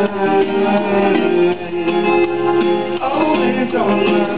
Oh, it's alright.